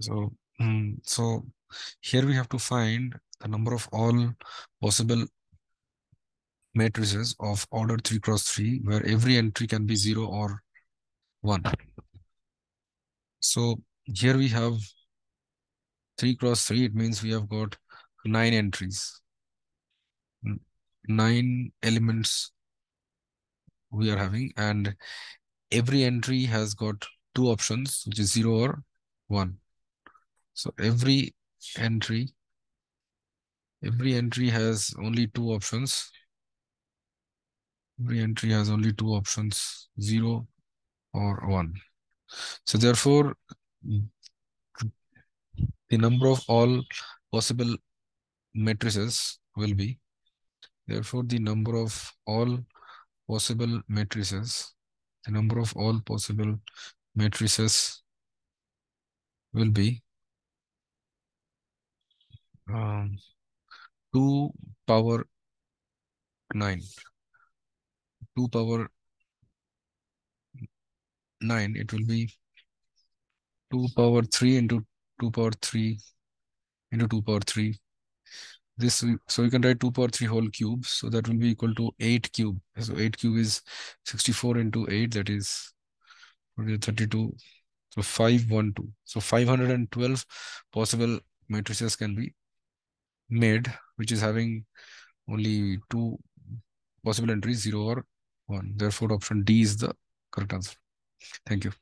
So, mm, so here we have to find the number of all possible matrices of order 3 cross 3 where every entry can be 0 or 1. So here we have 3 cross 3, it means we have got 9 entries. 9 elements we are having and every entry has got two options which is 0 or 1. So every entry every entry has only two options. Every entry has only two options 0 or 1 so therefore the number of all possible matrices will be therefore the number of all possible matrices the number of all possible matrices will be um, 2 power 9 2 power 9 it will be 2 power 3 into 2 power 3 into 2 power 3 this so we can write 2 power 3 whole cube so that will be equal to 8 cube. So 8 cube is 64 into 8 that is 32 so 512 so 512 possible matrices can be made which is having only two possible entries 0 or 1 therefore option d is the correct answer. Thank you